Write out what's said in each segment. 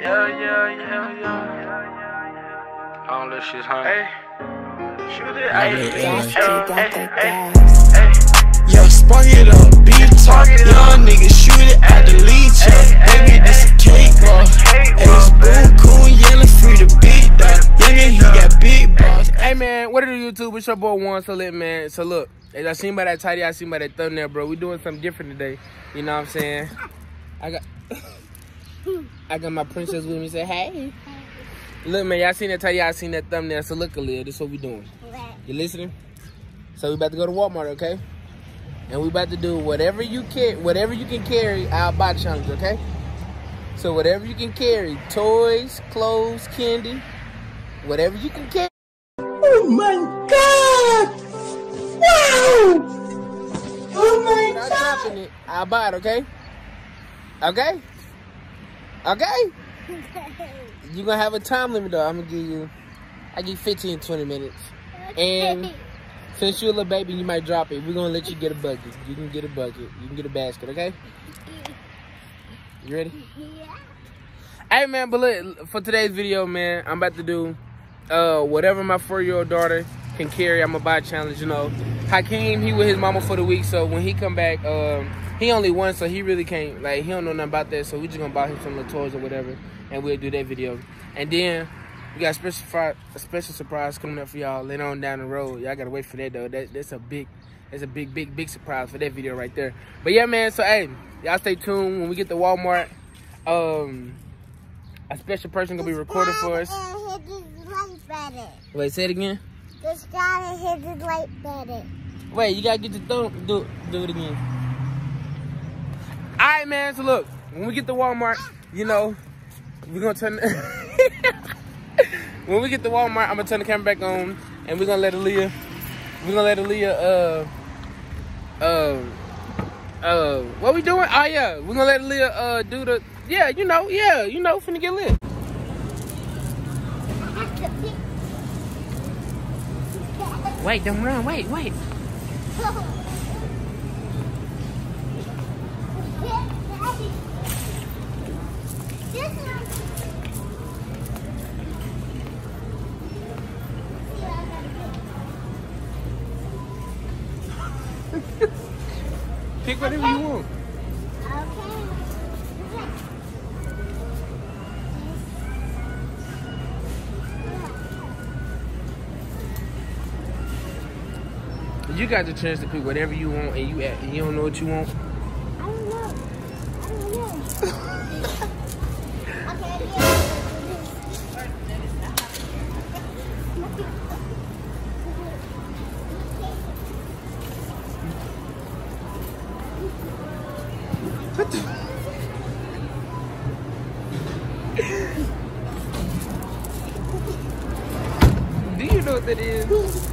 Yeah, yeah, yeah, yeah. All this shit, huh? Hey, shoot it. Hey, Gas, yeah, got hey, that hey, hey. Yeah, spark it up, beat talk. Spark it up. Young nigga shoot it at the leech up. Hey, hey, Baby, this a cakewalk. Cakewalk, Hey, it's boom, cool, yelling free to beat dog. Youngin', he got big balls. Hey man, what it do YouTube? It's your boy WonSoLit man. So look, as I seen by that title, I seen by that thumbnail, bro. We doing something different today. You know what I'm saying? I got I got my princess with me. Say hey. Look man, y'all seen that Tell y'all seen that thumbnail. So look a little. This what we doing. You listening? So we about to go to Walmart, okay? And we about to do whatever you can, whatever you can carry. I'll buy challenge, okay? So whatever you can carry, toys, clothes, candy, whatever you can carry. Oh my god! Wow! Oh my Not dropping it. I'll buy it, okay? Okay? Okay? You're gonna have a time limit though. I'm gonna give you I give you 15, 20 minutes. And since you're a little baby, you might drop it. We're gonna let you get a bucket. You can get a bucket. You can get a basket, okay? You ready? Yeah. Hey man, but look, for today's video, man, I'm about to do uh whatever my four-year-old daughter can carry. I'm gonna buy a challenge, you know. Hi'Keem, he with his mama for the week, so when he come back, um, he only one, so he really can't like he don't know nothing about that. So we just gonna buy him some little toys or whatever, and we'll do that video. And then we got a special fri- a special surprise coming up for y'all later on down the road. Y'all gotta wait for that though. That that's a big that's a big big big surprise for that video right there. But yeah, man. So hey, y'all stay tuned when we get to Walmart. Um, a special person gonna be recording for us. And hit his light better. Wait, say it again. This guy hit his light better. Wait, you gotta get your thumb. Do do it again. All right, man. So look, when we get to Walmart, you know, we're gonna turn. when we get to Walmart, I'm gonna turn the camera back on, and we're gonna let Aaliyah. We're gonna let Aaliyah. Uh, uh, uh, what we doing? Oh yeah, we're gonna let Aaliyah uh do the. Yeah, you know, yeah, you know, finna get lit. Wait, don't run. Wait, wait. Pick whatever you want. You got the chance to pick whatever you want, and you you don't know what you want. Do you know what that is?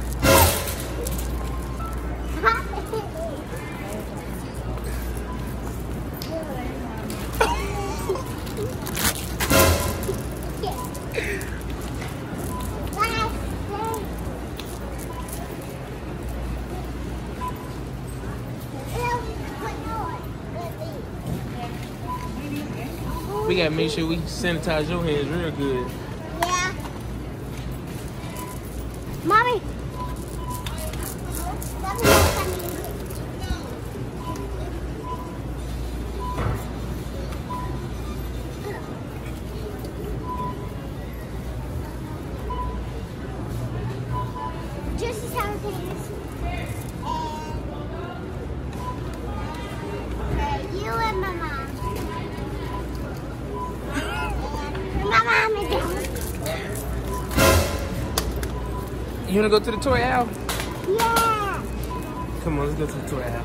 Gotta make sure we sanitize your hands real good. Yeah. Mommy. Mommy, go to the toy aisle? Yeah. Come on, let's go to the toy aisle.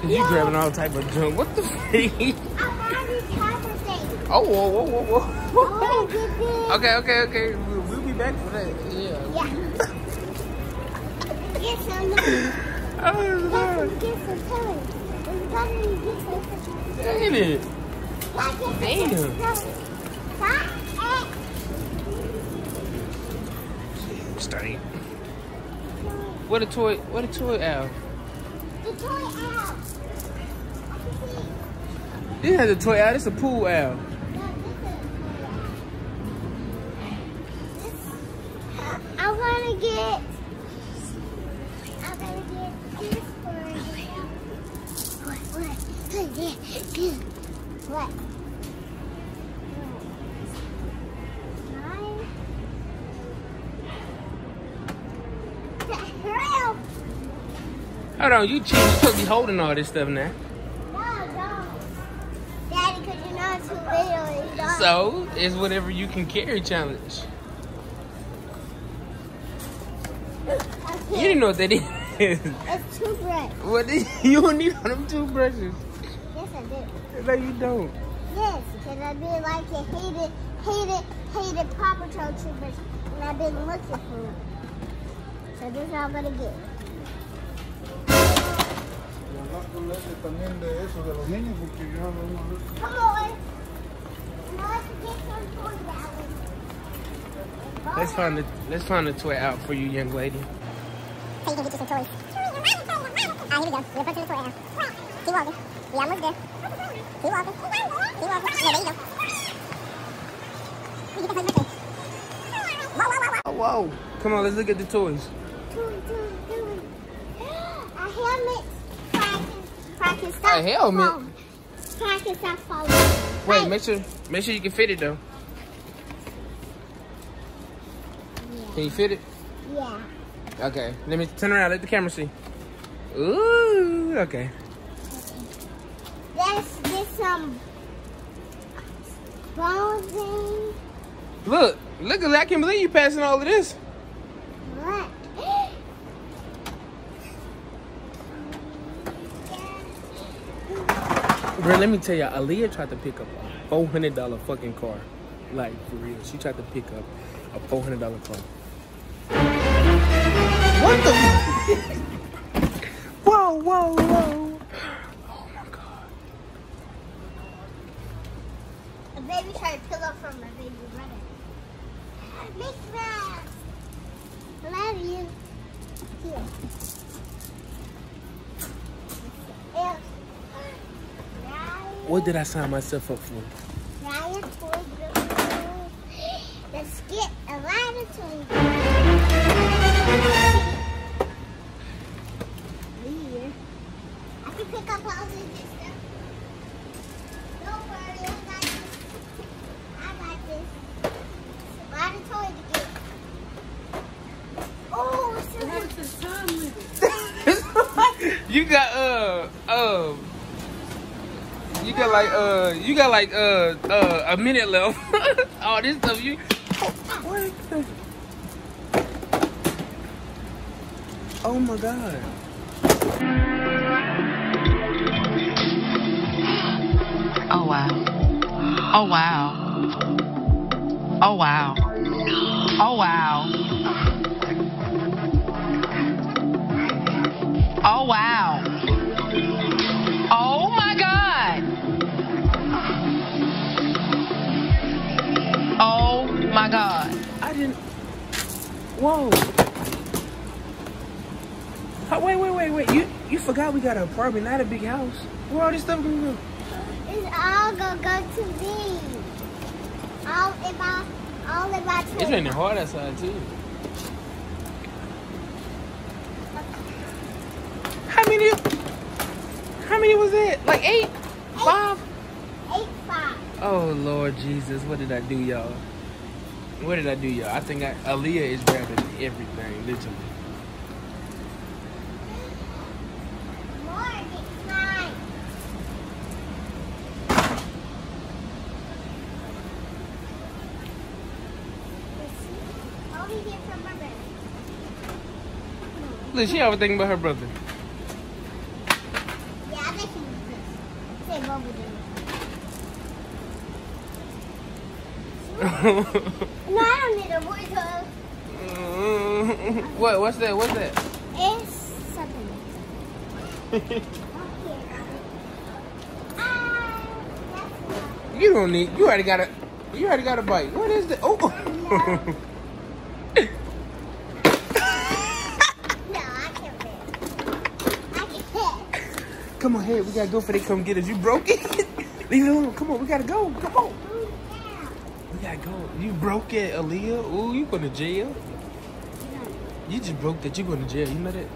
Cause you Yeah. grabbing all type of junk. What the freak? I want this type of thing. Oh, whoa, whoa, whoa, whoa. want to get this. okay, okay, okay. We'll, we'll be back for that. Yeah. Yeah. Get some. Oh. Lord. Get some toys. We're gonna get some. Dang it. Damn. It. Stay. What a toy, what a toy owl. The toy. This has a toy owl, It's a pool owl. I wanna get What? What? Hold on, you cheat. You supposed to be holding all this stuff now. No, don't. Daddy, because you know it's too little. You don't. So it's whatever you can carry challenge. You didn't know what that is. It's toothbrush. what is, you don't need all them toothbrushes. Yes, I did. No, you don't. Yes, because I've been like a hated, hated, hated Paw Patrol toothbrush, and I've been looking for it. So this is what I'm gonna get. Y con Leslie también de eso, de los niños, porque yo hablo una vez. Come on. Let's get some toys out. Let's find the let's find the toy out for you, young lady. So you can get you some toys. Ah, here we go. We're the toy out. Keep walking. We almost there. Keep walking. Keep walking. Yeah, there you go. We get the. Whoa, whoa, whoa, whoa. Whoa! Come on, let's look at the toys. Doing, doing, doing. A helmet. So I can, so I can stop A helmet? falling. So I can stop falling. Wait, Right. make sure make sure you can fit it though. Can you fit it? Yeah. Okay. Let me turn around. Let the camera see. Ooh. Okay. There's there's some bones in. Look, look at that. I can't believe you passing all of this. What? Bro, let me tell you, Aaliyah tried to pick up a four hundred dollar fucking car. Like for real, she tried to pick up a four hundred dollar car. What the? whoa, whoa, whoa! Oh my god! A baby tried to pull up from my baby brother. Miss Mouse. Love you. Here. What did I sign myself up for? Let's get a I can pick up all stuff. Don't worry, I got this. I got this. It's a lot of toys to get. Oh, so you got uh uh you got like uh you got like uh uh a minute left. All this stuff you what Oh my god. Oh wow. Oh wow. Oh wow. Oh wow. Whoa. Oh, wait, wait, wait, wait. You you forgot we got an apartment, not a big house. Where all this stuff gonna go? it's all gonna go to me. All about, all about It's raining hard outside too. How many how many was it? Like eight? Five? Eight five. Oh Lord Jesus, what did I do, y'all? What did I do, y'all? I think I, Aaliyah is grabbing everything, literally. More, it's nine. Let's see. All we get from my brother. Look, she always thinking about her brother. Yeah, I use this. Say bubble gum. what? What's that? What's that? It's something. You don't need. You already got a. You already got a bite. What is that? Oh. No, I can't fit. I can't. come on, hey, we gotta go for they come get us. You broke it. Leave it alone. Come on, we gotta go. Come on. We gotta go. You broke it, Aaliyah. Ooh, you going to jail. You just broke that. You going to jail. You know that?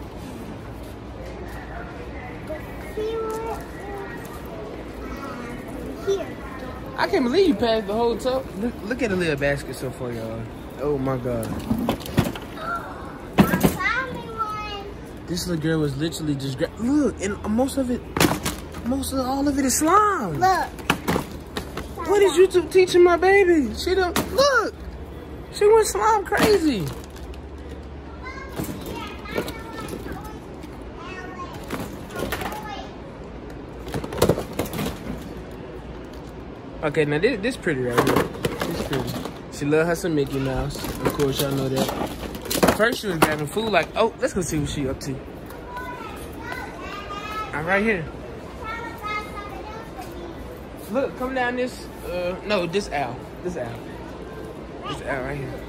Here. I can't believe you passed the whole tub. Look, look at the little basket so far, y'all. Oh my god. I found me one. This little girl was literally just gra- look, and most of it, most of all of it is slime. Look. What is YouTube teaching my baby? She don't look. She went slime crazy. Okay, now this this pretty right here. This pretty. She love her some Mickey Mouse. Of course, y'all know that. First, she was grabbing food like, oh, let's go see what she up to. I'm right here. Look, come down this. Uh, no, this aisle. This aisle. This aisle right here.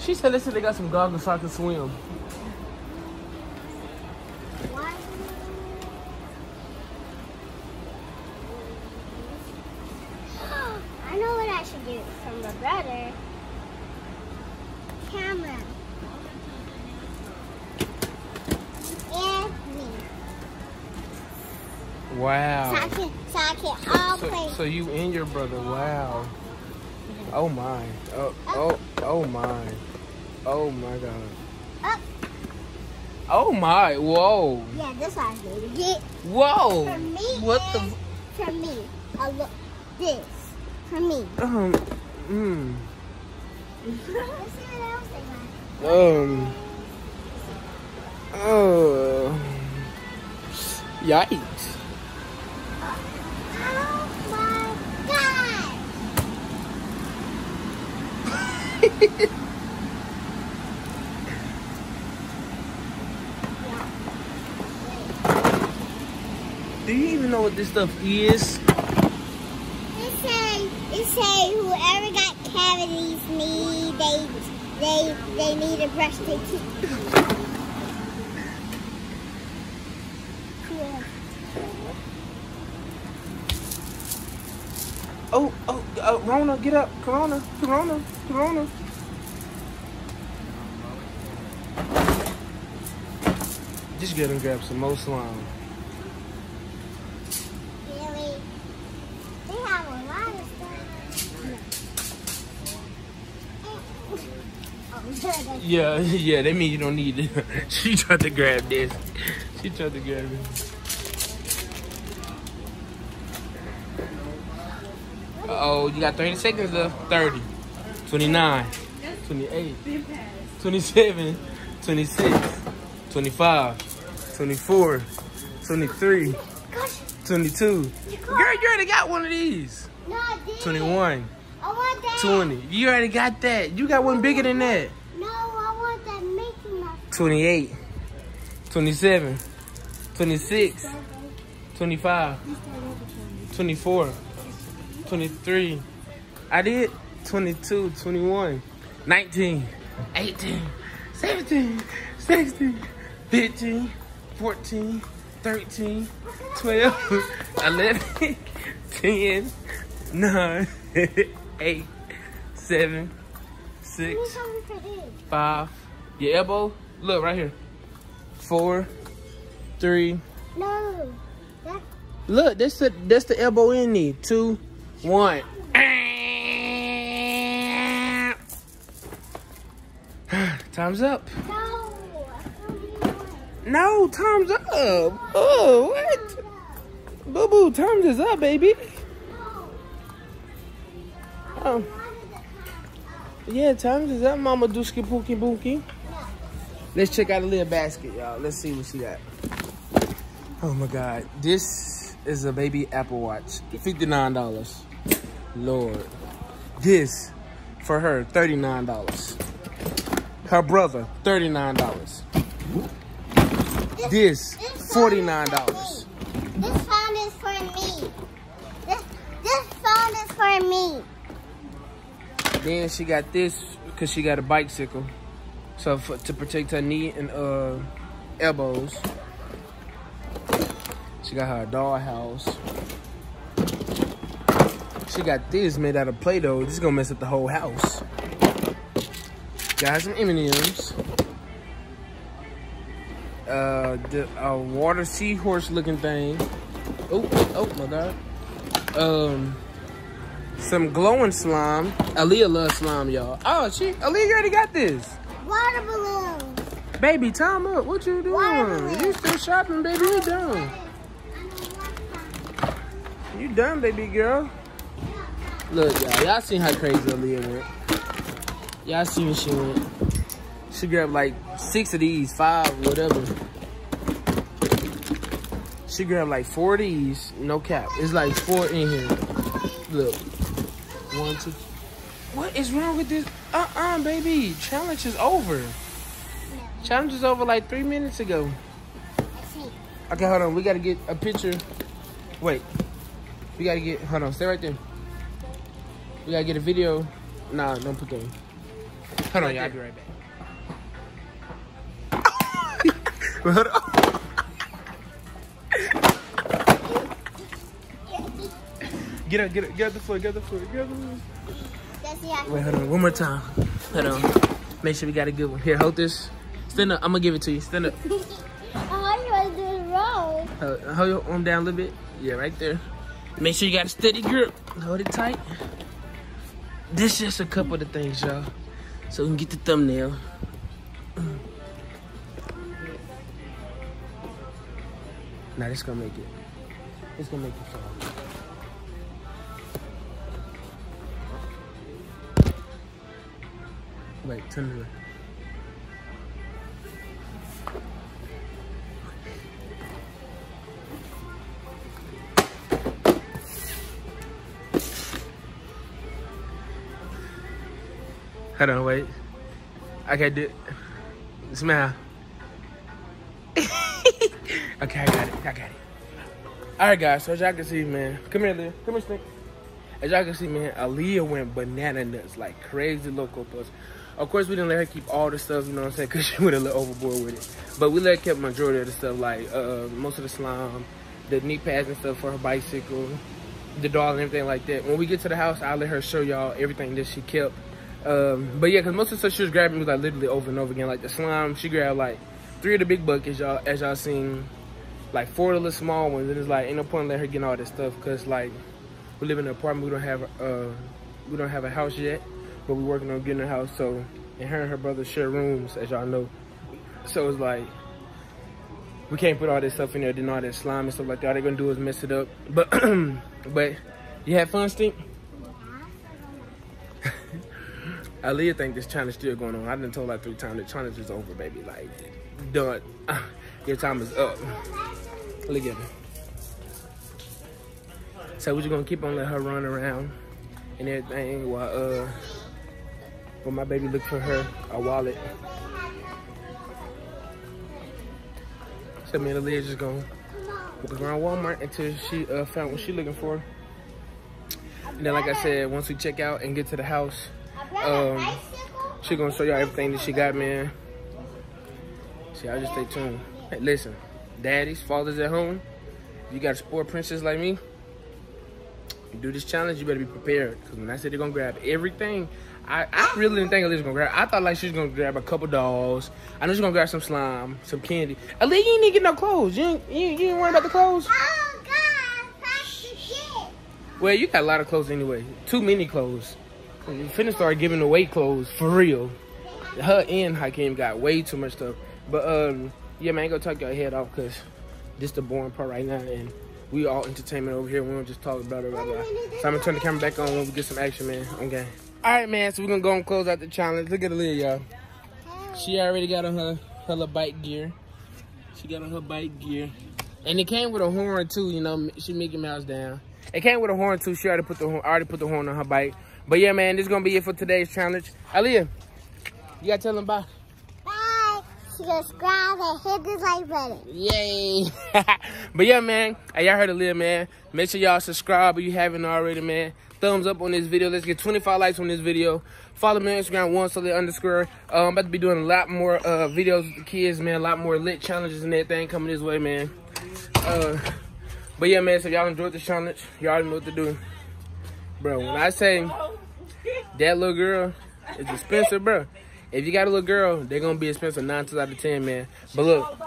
She said, listen, they got some goggles so I can swim. Why? I know what I should do from my brother. Camera. And me. So I Wow. can, so I can all So, play. so you and your brother, wow. Oh my. Oh, oh, oh my. Oh my god. Up. Oh my. Whoa. Yeah, this one I need to get. Whoa. For me What the? For me. A look. This. For me. Um. Mm. Got. Um. Oh. Yikes. Do you even know what this stuff is? Say, whoever got cavities need, they, they, they need to brush their teeth. Cool. Oh, oh, uh, Rona, get up. Corona, Corona, Corona. Just get and grab some more slime. Really? They have a lot of stuff. Oh. Yeah, yeah, that means you don't need it. she tried to grab this. She tried to grab it. Uh-oh, you got 30 seconds left. 30, 29, 28, 27, 26, 25, 24, 23, 22. Girl, you already got one of these. no, I didn't. 21, I want that. 20. You already got that. You got one bigger than that. No, I want that Mickey Mouse. 28, 27, 26, 25, 24, 23. I did. 22, 21, 19, 18, 17, 16, 15, 14, 13, 12, 11, 10, 9, 8, 7, 6, Who's coming for this? five. Your elbow. Look right here. Four, three. No. That, Look, that's the that's the elbow in knee. Two, one. Time's up. no. I don't need one. No, time's up. Oh, what? Boo boo, time's is up, baby. Oh, yeah, time's is up, Mama Dooski Pookie Bookie. Let's check out the little basket, y'all. Let's see what she got. Oh my God, this is a baby Apple Watch, fifty-nine dollars. Lord, this for her thirty-nine dollars. Her brother thirty-nine dollars. This forty-nine dollars. This phone is for me. This, this phone is for me. Then she got this because she got a bicycle, so for, to protect her knee and uh elbows. She got her dollhouse. She got this made out of Play-Doh. This is gonna mess up the whole house. Got some M&Ms. uh, the, a water seahorse looking thing. Oh, oh my god. Um, some glowing slime. Aaliyah loves slime, y'all. Oh, she, Aaliyah, you already got this. Water balloons. Baby, time up. What you doing? You still shopping, baby? You done? You done, baby girl? Look, y'all. Y'all seen how crazy Aaliyah went. Y'all seen she went. She grabbed like six of these, five, whatever. She grabbed like four of these, no cap. It's like four in here. Look. One, two. What is wrong with this? Uh-uh, baby. Challenge is over. Challenge is over like three minutes ago. Okay, hold on. We gotta get a picture. Wait. We gotta get, hold on. Stay right there. We gotta get a video. Nah, don't put that in. Hold on, y'all. I'll be right back. hold on. Get up, get up, get up the floor, get up the floor, get up the floor. That's yeah. Wait, hold on, one more time. Hold on. Make sure we got a good one. Here, hold this. Stand up. I'm gonna give it to you. Stand up. Oh, you want to do it wrong. Hold, hold your arm down a little bit. Yeah, right there. Make sure you got a steady grip. Hold it tight. This just a couple of the things, y'all. So we can get the thumbnail. Now this gonna make it. It's gonna make it fall. Wait, turn it around. Hold on, wait. Okay, do it. smile. okay, I got it. I got it. All right, guys. So as y'all can see, man, come here, Leah. Come here, Snake. As y'all can see, man, Aaliyah went banana nuts, like crazy loco plus. Of course, we didn't let her keep all the stuff, you know what I'm saying, because she went a little overboard with it. But we let her keep majority of the stuff, like uh, most of the slime, the knee pads and stuff for her bicycle, the doll and everything like that. When we get to the house, I'll let her show y'all everything that she kept. Um, but yeah, because most of the stuff she was grabbing was like literally over and over again. Like the slime, she grabbed like three of the big buckets, y'all, as y'all seen, like four of the small ones. And it's like, ain't no point in letting her get all this stuff because like we live in an apartment, we don't have uh, we don't have a house yet, but we're working on getting a house. So, and her and her brother share rooms, as y'all know. So it's like we can't put all this stuff in there, then all that slime and stuff like that. All they're gonna do is mess it up. But but you had fun, Stink? Aaliyah think this challenge still going on. I done told her three times the challenge is over, baby. Like done. Your time is up. Look at her. So we're just gonna keep on letting her run around and everything while uh while my baby look for her a wallet. So me and Aaliyah just gonna walk around Walmart until she uh, found what she looking for. And then like I said, once we check out and get to the house, um, she gonna show y'all everything that she got, man. See, y'all just stay tuned. Hey, listen, daddies, fathers at home, you got a sport princess like me, you do this challenge, you better be prepared. Because when I said they're going to grab everything, I, I really didn't think Aaliyah was going to grab. I thought like she was going to grab a couple dolls. I know she's going to grab some slime, some candy. Aaliyah, you ain't get no clothes. You ain't, you, you ain't worried about the clothes? Oh, God. Well, you got a lot of clothes anyway. Too many clothes. You finna start giving away clothes for real. Her and Hi'Keem got way too much stuff. But um, yeah, man, gonna talk your head off because this the boring part right now, and we all entertainment over here. We don't just talk about it. Blah, blah. So I'm gonna turn the camera back on when we get some action, man. Okay. All right, man. So we're gonna go and close out the challenge. Look at Aaliyah, y'all. She already got on her her little bike gear. She got on her bike gear, and it came with a horn too. You know, she Mickey Mouse down. It came with a horn too. She already put the horn, already put the horn on her bike. But yeah, man, this is gonna be it for today's challenge. Aaliyah, you gotta tell them bye. Bye. Subscribe and hit the like button. Yay! but yeah, man, hey, y'all heard Aaliyah, man. Make sure y'all subscribe if you haven't already, man. Thumbs up on this video. Let's get 25 likes on this video. Follow me on Instagram, wonsolit underscore. Uh, I'm about to be doing a lot more uh, videos with the kids, man. A lot more lit challenges and everything coming this way, man. Uh, but yeah, man, so y'all enjoyed the challenge. Y'all know what to do. Bro, when I say that little girl is expensive, bro. If you got a little girl, they're gonna be expensive nine times out of ten, man. But look,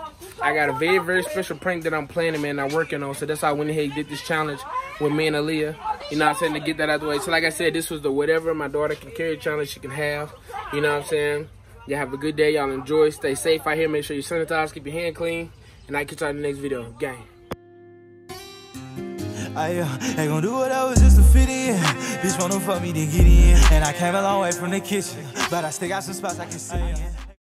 I got a very, very special prank that I'm planning, man. I'm working on. So that's why I went ahead and did this challenge with me and Aaliyah. You know what I'm saying? To get that out the way. So like I said, this was the whatever my daughter can carry challenge she can have. You know what I'm saying? Y'all have a good day. Y'all enjoy. Stay safe out here. Make sure you sanitize. Keep your hand clean. And I catch y'all in the next video. Gang. I uh, ain't gon' do whatever just to fit in. Bitch wanna fuck me, then get in. And I came a long way from the kitchen, but I still got some spots I can sit.